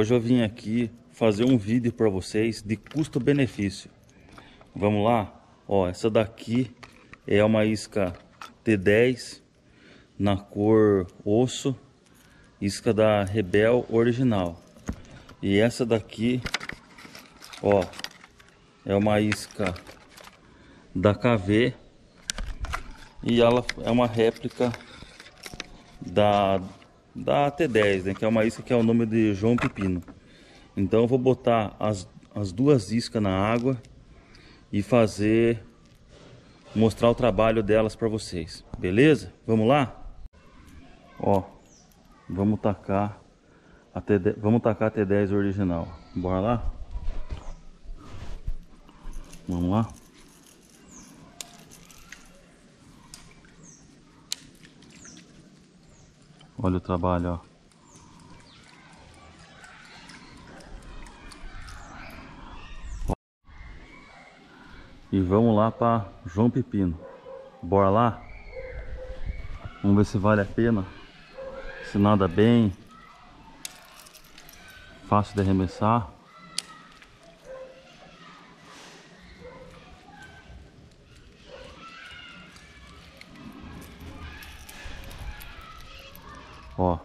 Hoje eu vim aqui fazer um vídeo para vocês de custo-benefício. Vamos lá? Ó, essa daqui é uma isca T10 na cor osso, isca da Rebel original. E essa daqui, ó, é uma isca da KV e ela é uma réplica da da T10, né, que é uma isca que é o nome de João Pepino. Então eu vou botar as, as duas iscas na água e fazer mostrar o trabalho delas para vocês. Beleza? Vamos lá? Ó, vamos tacar a T10, vamos tacar a T10 original. Bora lá? Vamos lá? Olha o trabalho, ó. E vamos lá para João Pepino. Bora lá? Vamos ver se vale a pena. Se nada bem. Fácil de arremessar. 와